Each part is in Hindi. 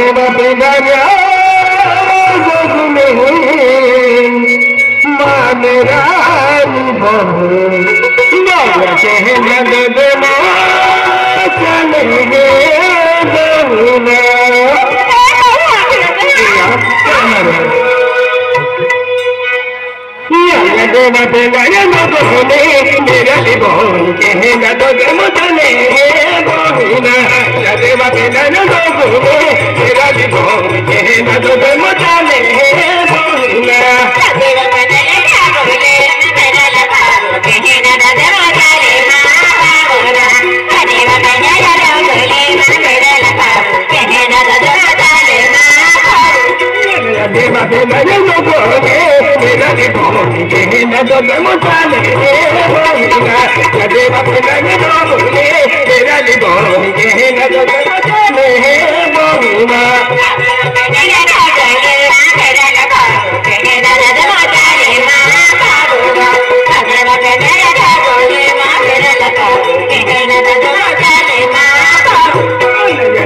देवा पिंगरिया जोग में मान रानी बहू। गया कहना दे देना चलेंगे जमुना देवा पिंगरिया जोग में मेरा लिबोन कहना दो दे मुझने बोहिना देवा पिंगरिया जोग में मेरा लिबोन कहना दो दे मुझने बोहिना देवा पिंगरिया जोग में मेरा लिबोन कहना दो दे मुझने बोहिना देवा पिंगरिया जोग में मेरा लिबोन कहना दो दे मुझने बोहिना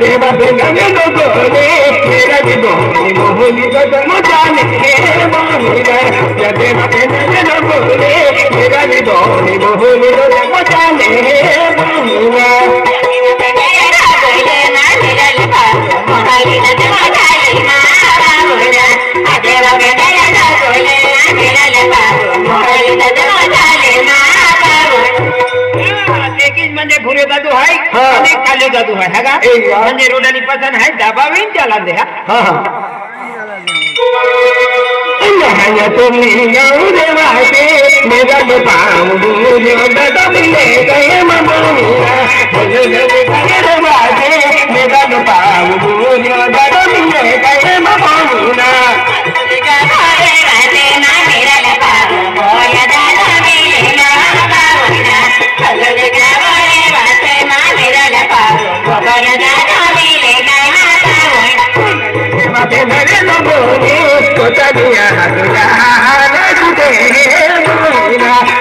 देवा पिंगरिया जोग में मेरा लिबोन मोहनी दो दे मुझने बोहिना देवा पिंगरिया जोग में मेरा लिबोन मोहनी दो दे मुझने बोहिना एकच म्हणजे घुरे दादू जादू है आणि काले जादू आहे है का मंजे रोड़ा म्हणजे रोडानी पसंत आहे भी त्याला दे हा? हाँ हाँ। यहाँ तुमने उधर वाटे मेरा दादा मिले गए ममोनिया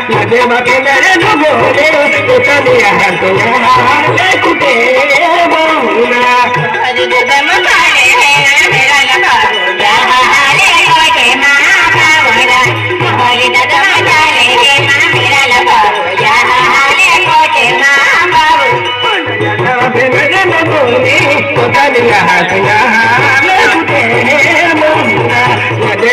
लगे बातें मेरे लोगों ने सोचा दिया तुझा हाल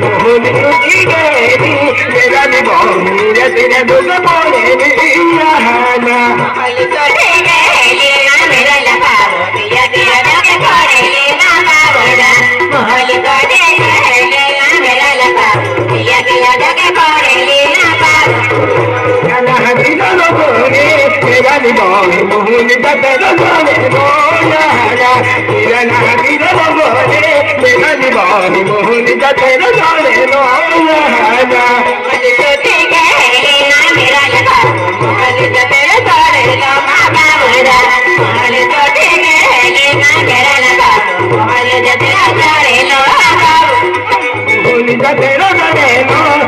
दुख बोले गई मेरा निभाही तेरा दुख बोले मेरा निभाही मोहन तेरा बोले बोला तेरा नाती बोले तेरा बोले बोला मोहन तेरा बोले नो बोले तेरा बोले नो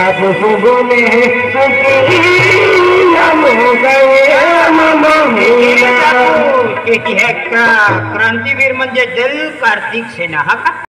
आप सुगो में का क्रांतीवीर म्हणजे जल कार्तिक सेना हा का